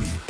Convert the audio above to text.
complete.